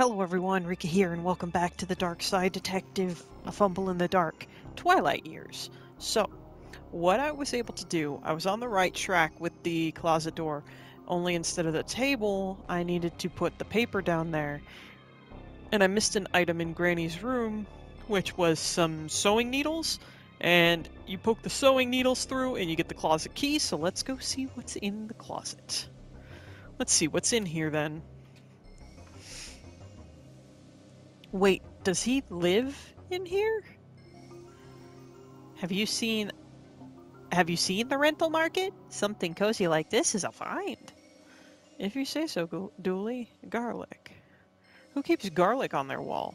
Hello everyone, Rika here, and welcome back to the Darkside Detective, A Fumble in the Dark, Twilight Years. So, what I was able to do, I was on the right track with the closet door, only instead of the table, I needed to put the paper down there. And I missed an item in Granny's room, which was some sewing needles, and you poke the sewing needles through and you get the closet key, so let's go see what's in the closet. Let's see what's in here then. Wait, does he live in here? Have you seen have you seen the rental market? Something cozy like this is a find. If you say so, Dooley. Garlic. Who keeps garlic on their wall?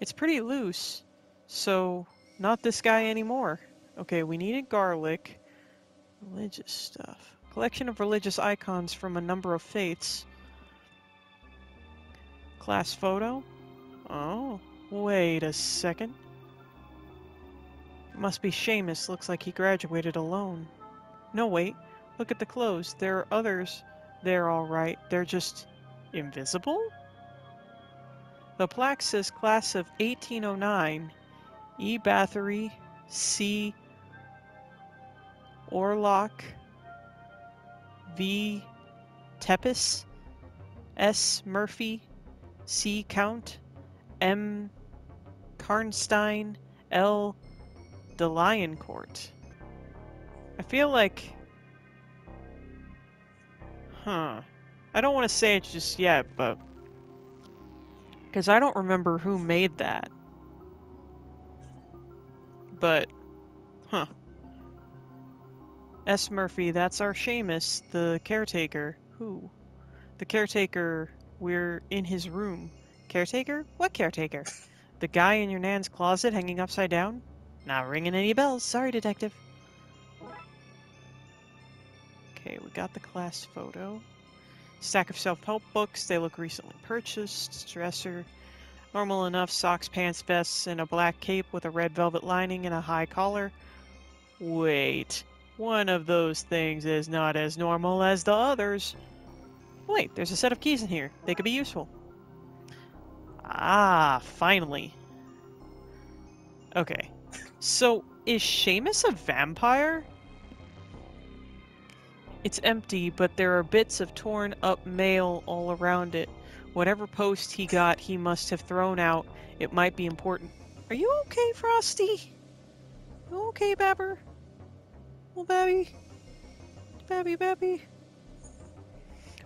It's pretty loose, so not this guy anymore. Okay, we needed garlic. Religious stuff. Collection of religious icons from a number of faiths. Class photo? Oh, wait a second. Must be Seamus. Looks like he graduated alone. No, wait. Look at the clothes. There are others They're all right. They're just invisible? The plaque says class of 1809. E. Bathory, C. Orlock, V. Tepes, S. Murphy, C. Count, M. Karnstein, L. DeLioncourt. I feel like... Huh. I don't want to say it just yet, but... Because I don't remember who made that. But... Huh. S. Murphy, that's our Seamus, the caretaker. Who? The caretaker we're in his room. Caretaker? What caretaker? The guy in your nan's closet hanging upside down? Not ringing any bells. Sorry, detective. Okay, we got the class photo. Stack of self-help books. They look recently purchased. Dresser. Normal enough. Socks, pants, vests, and a black cape with a red velvet lining and a high collar. Wait. One of those things is not as normal as the others. Wait, there's a set of keys in here. They could be useful. Ah, finally. Okay. So, is Seamus a vampire? It's empty, but there are bits of torn up mail all around it. Whatever post he got, he must have thrown out. It might be important. Are you okay, Frosty? You okay, Babber? Oh, Babby? Babby, Babby?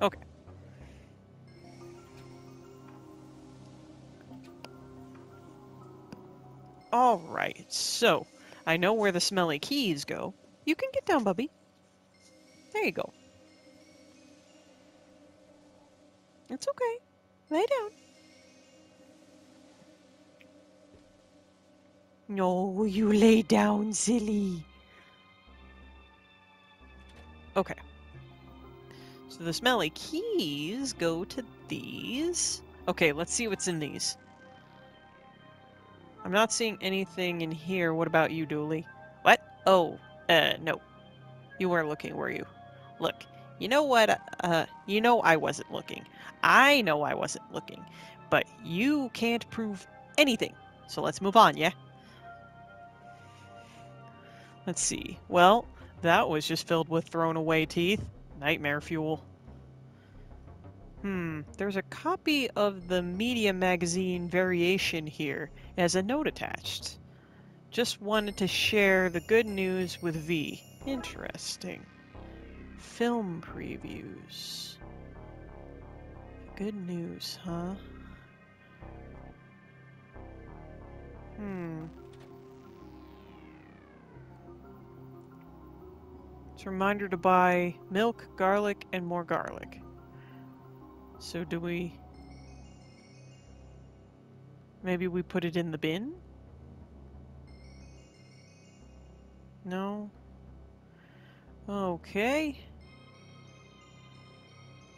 Okay. Alright, so, I know where the smelly keys go. You can get down, Bubby. There you go. It's okay. Lay down. No, you lay down, silly. Okay. So the smelly keys go to these. Okay, let's see what's in these. I'm not seeing anything in here. What about you, Dooley? What? Oh, uh, no. You weren't looking, were you? Look, you know what? Uh, you know I wasn't looking. I know I wasn't looking. But you can't prove anything. So let's move on, yeah? Let's see. Well, that was just filled with thrown away teeth. Nightmare fuel. Hmm, there's a copy of the media magazine variation here. as a note attached. Just wanted to share the good news with V. Interesting. Film previews. Good news, huh? Hmm. It's a reminder to buy milk, garlic, and more garlic. So do we... Maybe we put it in the bin? No? Okay.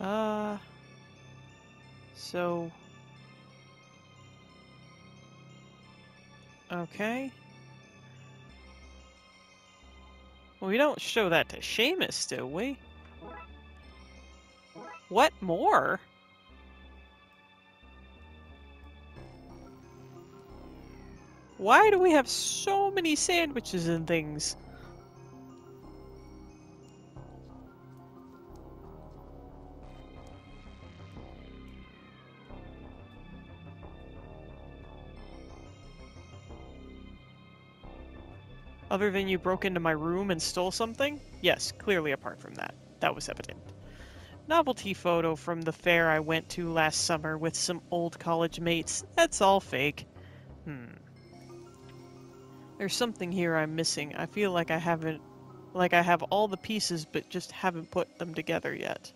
Uh... So... Okay. We don't show that to Seamus, do we? What more? Why do we have so many sandwiches and things? Other than you broke into my room and stole something? Yes, clearly apart from that. That was evident. Novelty photo from the fair I went to last summer with some old college mates. That's all fake. There's something here I'm missing. I feel like I haven't... Like I have all the pieces, but just haven't put them together yet.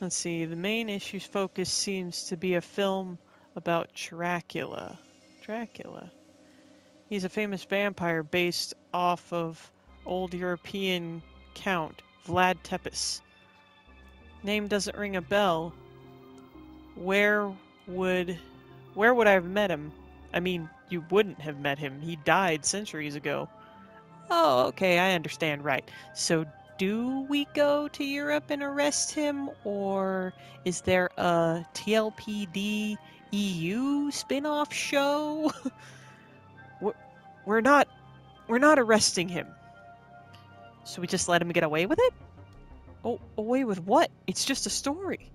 Let's see, the main issue's focus seems to be a film about Dracula. Dracula. He's a famous vampire based off of old European count, Vlad Tepes. Name doesn't ring a bell. Where would where would I have met him? I mean, you wouldn't have met him. He died centuries ago. Oh, okay, I understand. Right. So do we go to Europe and arrest him or is there a TLPD EU spin-off show? we're not we're not arresting him. So we just let him get away with it? Oh, away with what? It's just a story.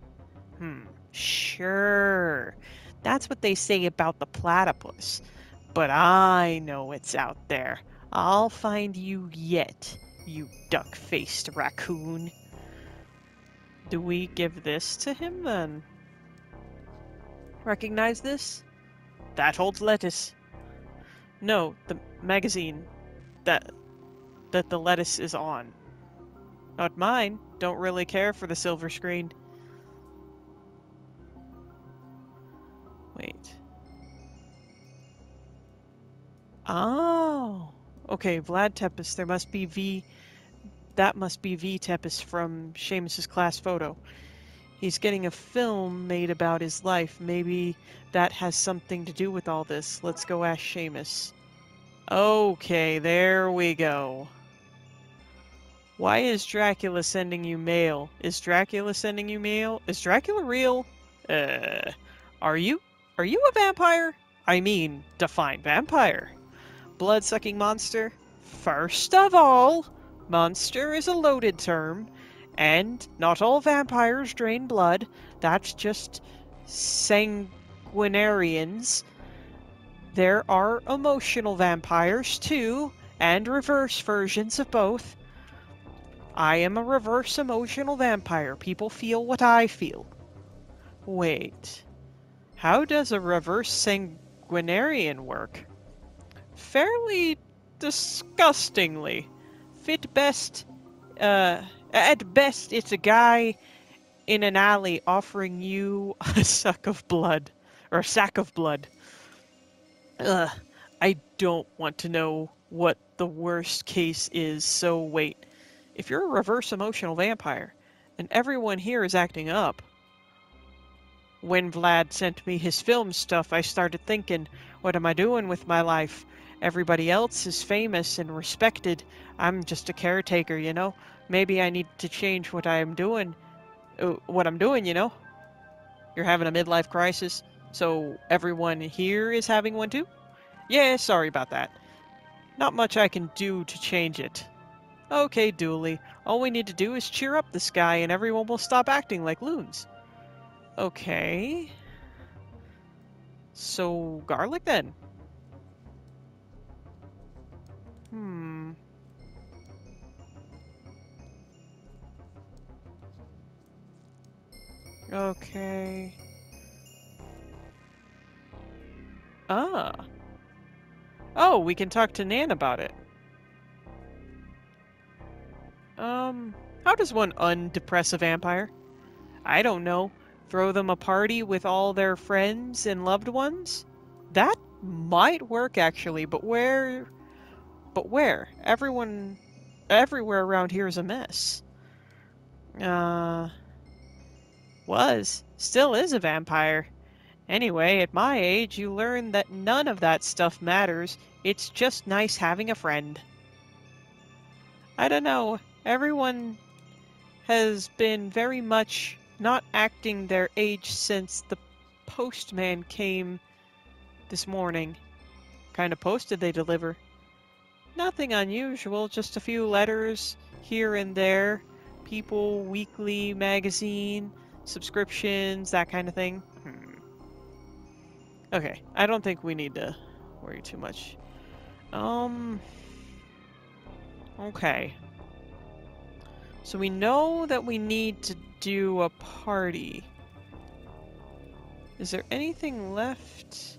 Hmm, sure. That's what they say about the platypus. But I know it's out there. I'll find you yet, you duck-faced raccoon. Do we give this to him then? Recognize this? That holds lettuce. No, the magazine that that the lettuce is on. Not mine. Don't really care for the silver screen. Wait. Oh. Okay, Vlad Tepes. There must be V. That must be V Tepes from Seamus's class photo. He's getting a film made about his life. Maybe that has something to do with all this. Let's go ask Seamus. Okay, there we go. Why is Dracula sending you mail? Is Dracula sending you mail? Is Dracula real? Uh, are you? Are you a vampire? I mean, define vampire. Blood-sucking monster? First of all, monster is a loaded term, and not all vampires drain blood. That's just sanguinarians. There are emotional vampires, too, and reverse versions of both. I am a reverse emotional vampire. People feel what I feel. Wait. How does a reverse sanguinarian work? Fairly disgustingly. Fit best, uh, at best, it's a guy in an alley offering you a suck of blood. Or a sack of blood. Ugh. I don't want to know what the worst case is, so wait. If you're a reverse emotional vampire, and everyone here is acting up, when Vlad sent me his film stuff, I started thinking, what am I doing with my life? Everybody else is famous and respected. I'm just a caretaker, you know? Maybe I need to change what I'm doing. Uh, what I'm doing, you know? You're having a midlife crisis, so everyone here is having one too? Yeah, sorry about that. Not much I can do to change it. Okay, Dooley. All we need to do is cheer up this guy and everyone will stop acting like loons. Okay. So, garlic then? Hmm. Okay. Ah. Oh, we can talk to Nan about it. Um, how does one undepress a vampire? I don't know throw them a party with all their friends and loved ones? That might work actually, but where but where? Everyone everywhere around here is a mess. Uh was, still is a vampire. Anyway, at my age, you learn that none of that stuff matters. It's just nice having a friend. I don't know. Everyone has been very much not acting their age since the postman came this morning. Kind of post did they deliver? Nothing unusual, just a few letters here and there. People, weekly, magazine, subscriptions, that kind of thing. Hmm. Okay, I don't think we need to worry too much. Um. Okay. So we know that we need to do a party. Is there anything left?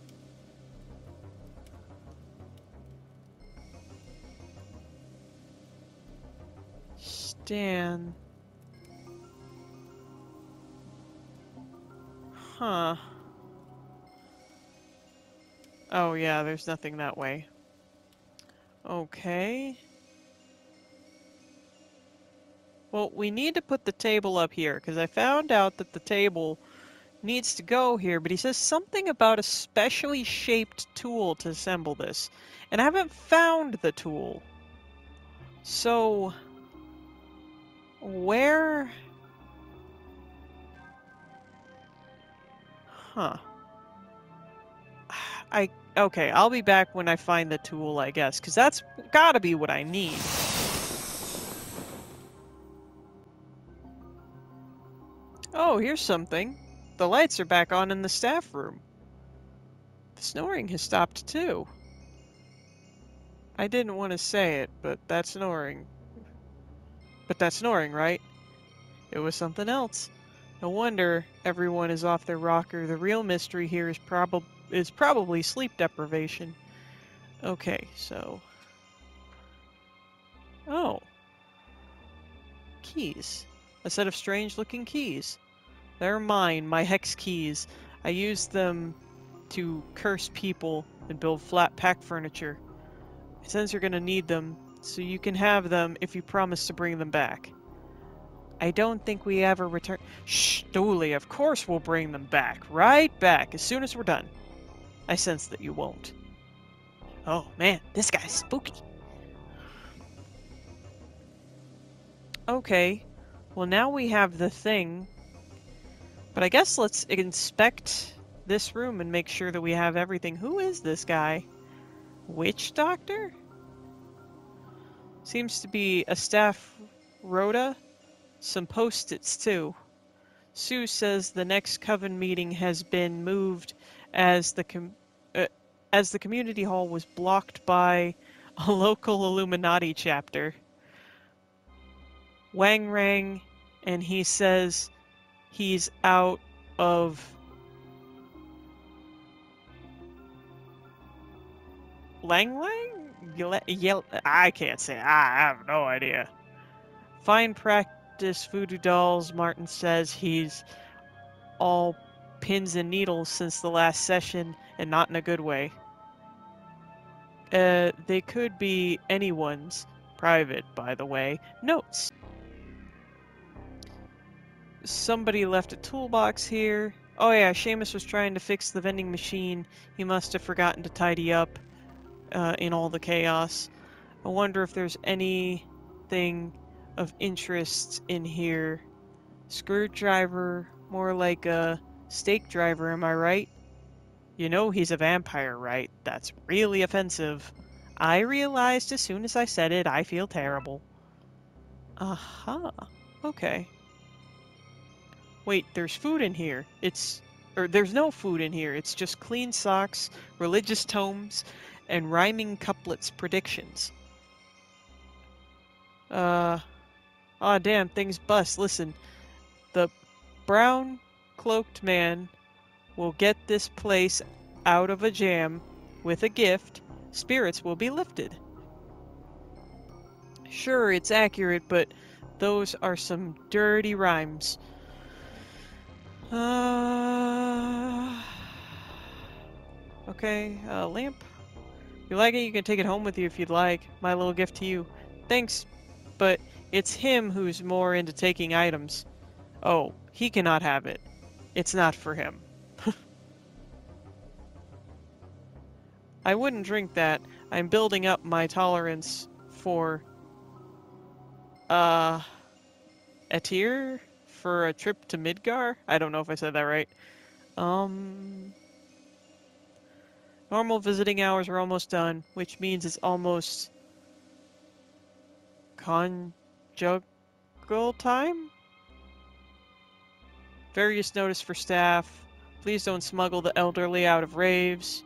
Stan. Huh. Oh yeah, there's nothing that way. Okay. Well, we need to put the table up here, because I found out that the table needs to go here, but he says something about a specially shaped tool to assemble this. And I haven't found the tool. So, where... Huh. I... Okay, I'll be back when I find the tool, I guess, because that's gotta be what I need. Oh, here's something. The lights are back on in the staff room. The snoring has stopped too. I didn't want to say it, but that's snoring. But that's snoring, right? It was something else. No wonder everyone is off their rocker. The real mystery here is, prob is probably sleep deprivation. Okay, so... Oh. Keys. A set of strange-looking keys. They're mine, my hex keys. I use them to curse people and build flat pack furniture. It says you're gonna need them, so you can have them if you promise to bring them back. I don't think we ever return- Shh, Dooley, of course we'll bring them back. Right back, as soon as we're done. I sense that you won't. Oh man, this guy's spooky. Okay, well now we have the thing but I guess let's inspect this room and make sure that we have everything. Who is this guy? Witch Doctor? Seems to be a staff rota. Some post-its too. Sue says the next coven meeting has been moved as the uh, as the community hall was blocked by a local Illuminati chapter. Wang rang and he says he's out of Lang Lang? Yell, I can't say. I have no idea. Fine practice, voodoo dolls. Martin says he's all pins and needles since the last session, and not in a good way. Uh, they could be anyone's. Private, by the way. Notes somebody left a toolbox here. Oh yeah, Seamus was trying to fix the vending machine. He must have forgotten to tidy up uh, in all the chaos. I wonder if there's anything of interest in here. Screwdriver, more like a stake driver, am I right? You know he's a vampire, right? That's really offensive. I realized as soon as I said it, I feel terrible. Aha. Okay. Wait, there's food in here. It's... Or there's no food in here. It's just clean socks, religious tomes, and rhyming couplets predictions. Uh... Aw, oh, damn, things bust. Listen, the brown cloaked man will get this place out of a jam with a gift. Spirits will be lifted. Sure, it's accurate, but those are some dirty rhymes. Uh, okay, uh, lamp. You like it, you can take it home with you if you'd like. My little gift to you. Thanks, but it's him who's more into taking items. Oh, he cannot have it. It's not for him. I wouldn't drink that. I'm building up my tolerance for... Uh... A tear? For a trip to Midgar. I don't know if I said that right. Um. Normal visiting hours are almost done, which means it's almost conjugal time? Various notice for staff. Please don't smuggle the elderly out of raves.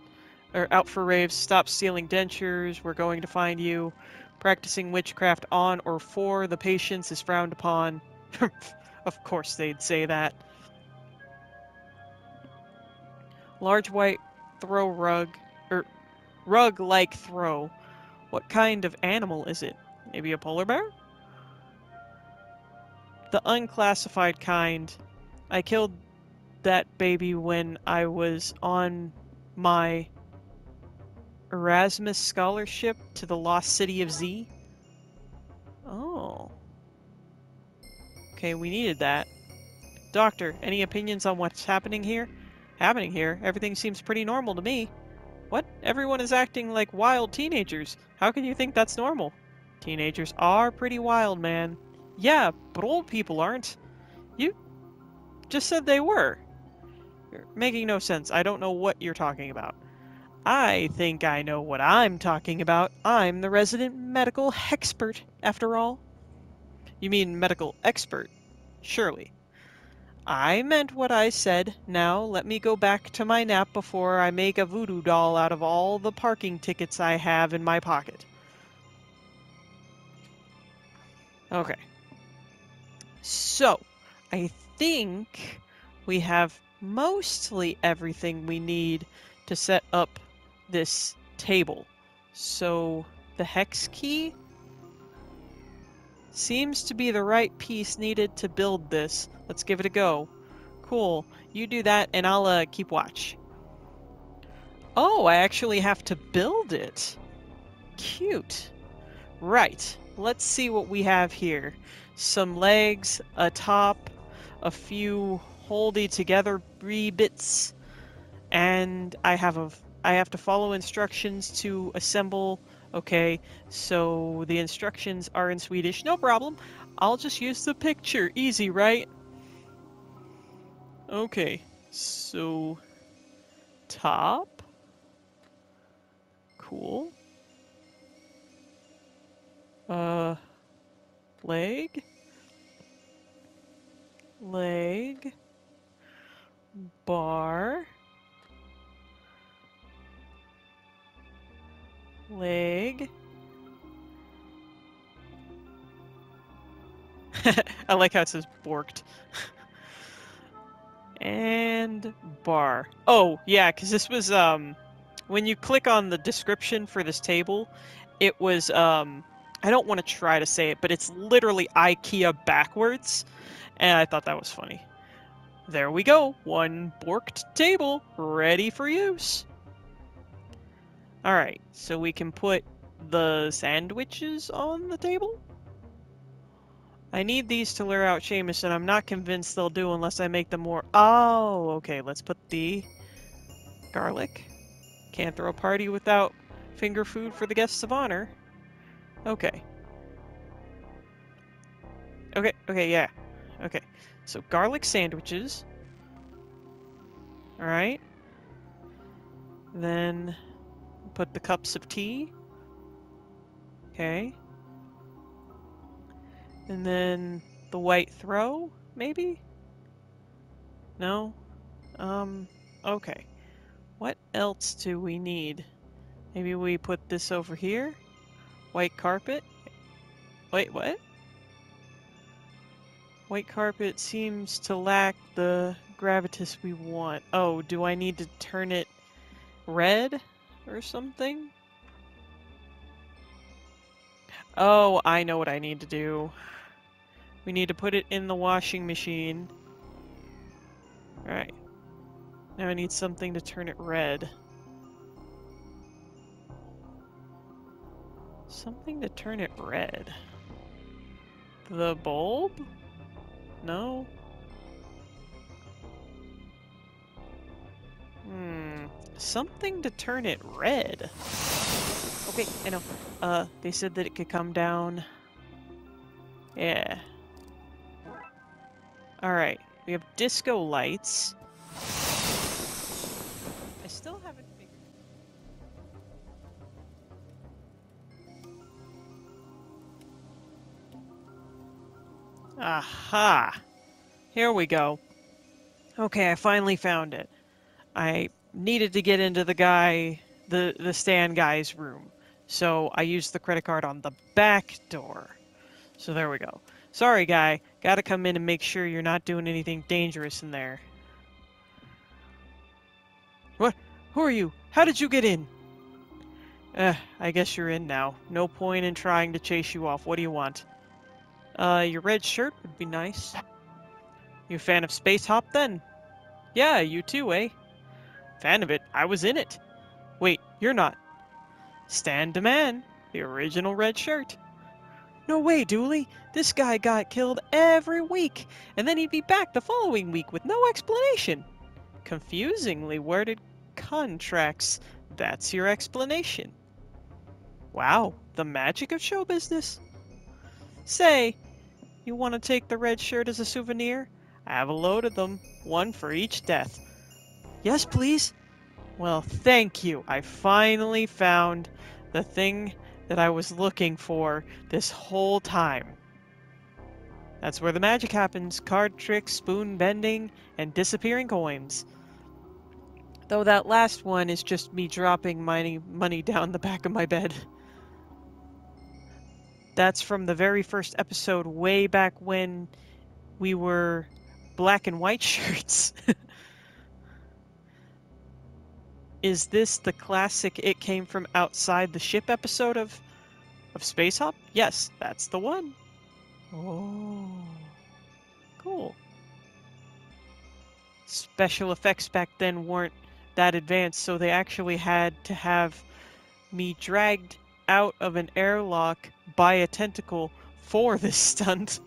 Or out for raves. Stop stealing dentures. We're going to find you. Practicing witchcraft on or for the patients is frowned upon. of course they'd say that. Large white throw rug. Er, rug like throw. What kind of animal is it? Maybe a polar bear? The unclassified kind. I killed that baby when I was on my Erasmus scholarship to the lost city of Z. Okay, we needed that. Doctor, any opinions on what's happening here? Happening here? Everything seems pretty normal to me. What? Everyone is acting like wild teenagers. How can you think that's normal? Teenagers are pretty wild, man. Yeah, but old people aren't. You just said they were. You're making no sense. I don't know what you're talking about. I think I know what I'm talking about. I'm the resident medical expert, after all. You mean medical expert? Surely. I meant what I said. Now let me go back to my nap before I make a voodoo doll out of all the parking tickets I have in my pocket. Okay. So, I think we have mostly everything we need to set up this table. So, the hex key seems to be the right piece needed to build this. Let's give it a go. Cool. You do that and I'll uh, keep watch. Oh, I actually have to build it. Cute. Right. Let's see what we have here. Some legs, a top, a few holdy together bits, and I have a I have to follow instructions to assemble. Okay, so the instructions are in Swedish. No problem. I'll just use the picture. Easy, right? Okay, so top. Cool. Uh, leg, leg, bar, leg. I like how it says borked. and bar. Oh, yeah, because this was, um, when you click on the description for this table, it was, um, I don't want to try to say it, but it's literally IKEA backwards, and I thought that was funny. There we go, one borked table, ready for use. Alright, so we can put the sandwiches on the table? I need these to lure out Seamus, and I'm not convinced they'll do unless I make them more... Oh, okay, let's put the garlic. Can't throw a party without finger food for the guests of honor. Okay. Okay, okay, yeah. Okay. So garlic sandwiches. Alright. Then put the cups of tea. Okay. And then the white throw, maybe? No? Um, okay. What else do we need? Maybe we put this over here? White carpet? Wait, what? White carpet seems to lack the gravitas we want. Oh, do I need to turn it red or something? Oh, I know what I need to do. We need to put it in the washing machine. Alright. Now I need something to turn it red. Something to turn it red. The bulb? No? Hmm. Something to turn it red. Okay, I know. Uh, they said that it could come down. Yeah. Alright, we have disco lights. I still haven't figured... Aha! Here we go. Okay, I finally found it. I needed to get into the guy, the, the Stan guy's room. So I used the credit card on the back door. So there we go. Sorry, guy. Gotta come in and make sure you're not doing anything dangerous in there. What? Who are you? How did you get in? Eh, I guess you're in now. No point in trying to chase you off. What do you want? Uh, your red shirt would be nice. You a fan of Space Hop, then? Yeah, you too, eh? Fan of it? I was in it. Wait, you're not. Stan DeMann, the original red shirt. No way, Dooley. This guy got killed every week, and then he'd be back the following week with no explanation. Confusingly worded contracts. That's your explanation. Wow, the magic of show business. Say, you want to take the red shirt as a souvenir? I have a load of them, one for each death. Yes, please. Well, thank you. I finally found the thing that I was looking for this whole time. That's where the magic happens card tricks, spoon bending, and disappearing coins. Though that last one is just me dropping money, money down the back of my bed. That's from the very first episode, way back when we were black and white shirts. Is this the classic It Came From Outside the Ship episode of, of Space Hop? Yes, that's the one. Oh, cool. Special effects back then weren't that advanced, so they actually had to have me dragged out of an airlock by a tentacle for this stunt.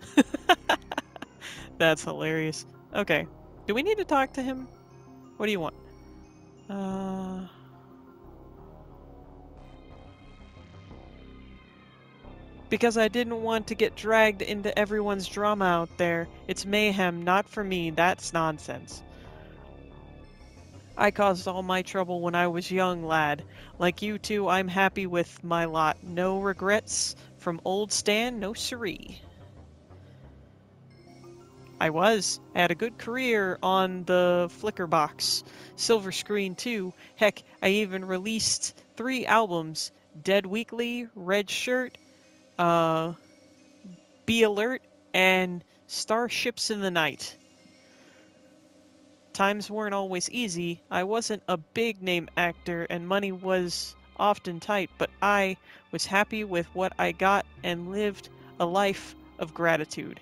That's hilarious. Okay. Do we need to talk to him? What do you want? Uh... Because I didn't want to get dragged into everyone's drama out there. It's mayhem, not for me. That's nonsense. I caused all my trouble when I was young, lad. Like you two, I'm happy with my lot. No regrets from old Stan, no siree. I was. I had a good career on the flicker box. Silver screen, too. Heck, I even released three albums Dead Weekly, Red Shirt, uh, Be Alert, and Starships in the Night. Times weren't always easy. I wasn't a big name actor, and money was often tight, but I was happy with what I got and lived a life of gratitude.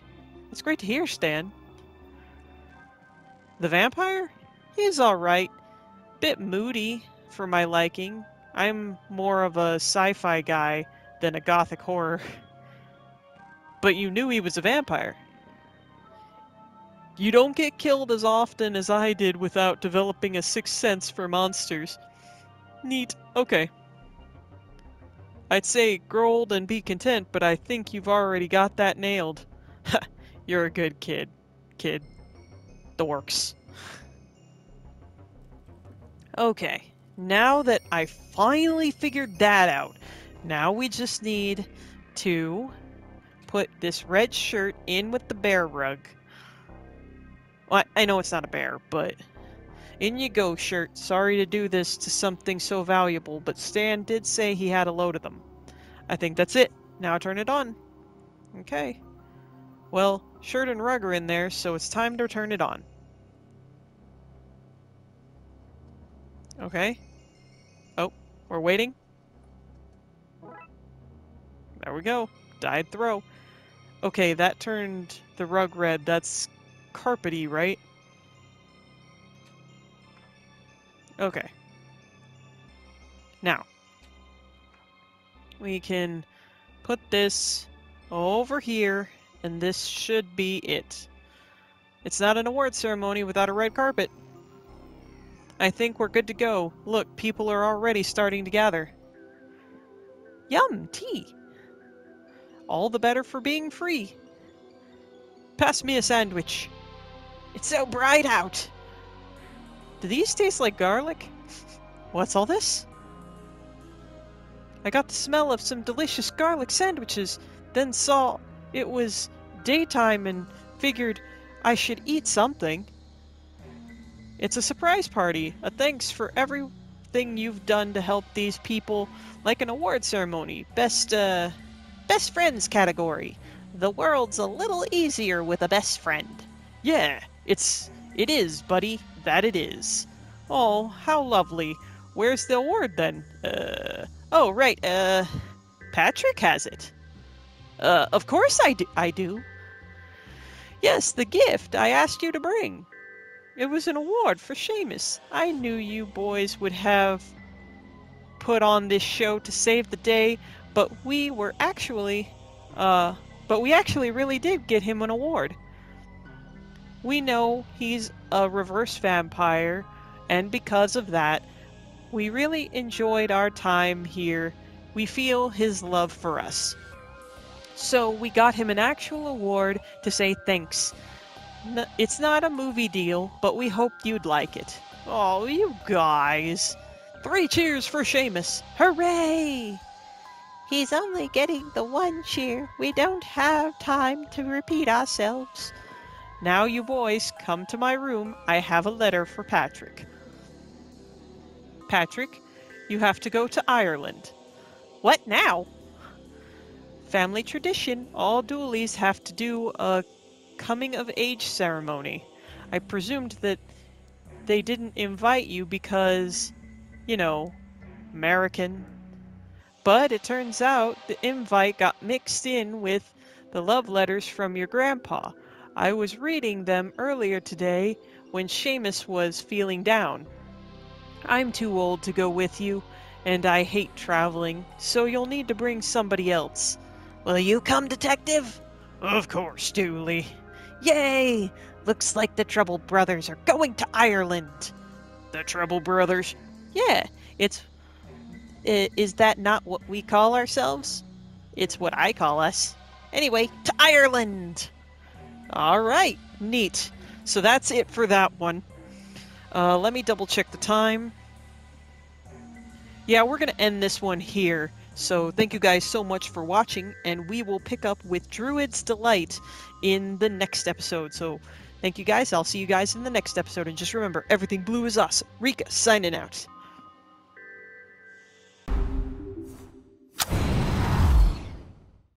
It's great to hear, Stan. The vampire? He's alright. Bit moody for my liking. I'm more of a sci fi guy than a gothic horror. But you knew he was a vampire. You don't get killed as often as I did without developing a sixth sense for monsters. Neat. Okay. I'd say grow old and be content, but I think you've already got that nailed. You're a good kid. Kid. Dorks. Okay. Now that I finally figured that out, now we just need to put this red shirt in with the bear rug well, I know it's not a bear, but in you go, shirt. Sorry to do this to something so valuable, but Stan did say he had a load of them. I think that's it. Now turn it on. Okay. Well, shirt and rug are in there, so it's time to turn it on. Okay. Oh, we're waiting. There we go. Dyed throw. Okay, that turned the rug red. That's carpety, right? Okay. Now, we can put this over here, and this should be it. It's not an award ceremony without a red carpet. I think we're good to go. Look, people are already starting to gather. Yum, tea. All the better for being free. Pass me a sandwich. It's so bright out. Do these taste like garlic? What's all this? I got the smell of some delicious garlic sandwiches, then saw it was daytime and figured I should eat something. It's a surprise party, a thanks for everything you've done to help these people, like an award ceremony, best uh best friends category. The world's a little easier with a best friend. Yeah, it's it is, buddy. That it is. Oh, how lovely. Where's the award then? Uh oh, right. Uh Patrick has it. Uh of course I do. I do. Yes, the gift I asked you to bring. It was an award for Seamus. I knew you boys would have put on this show to save the day, but we were actually uh but we actually really did get him an award. We know he's a reverse vampire, and because of that, we really enjoyed our time here. We feel his love for us. So we got him an actual award to say thanks. N- it's not a movie deal, but we hoped you'd like it. Oh, you guys. Three cheers for Seamus. Hooray! He's only getting the one cheer. We don't have time to repeat ourselves. Now, you boys, come to my room. I have a letter for Patrick. Patrick, you have to go to Ireland. What now? Family tradition. All Dooleys have to do a coming of age ceremony. I presumed that they didn't invite you because, you know, American. But it turns out the invite got mixed in with the love letters from your grandpa. I was reading them earlier today when Seamus was feeling down. I'm too old to go with you, and I hate traveling, so you'll need to bring somebody else. Will you come, Detective? Of course, Dooley. Yay! Looks like the Trouble Brothers are going to Ireland. The Trouble Brothers? Yeah, it's. Is that not what we call ourselves? It's what I call us. Anyway, to Ireland! All right, neat. So that's it for that one. Uh, let me double check the time. Yeah, we're going to end this one here. So thank you guys so much for watching, and we will pick up with Druid's Delight in the next episode. So thank you guys. I'll see you guys in the next episode. And just remember, everything blue is awesome. Rika signing out.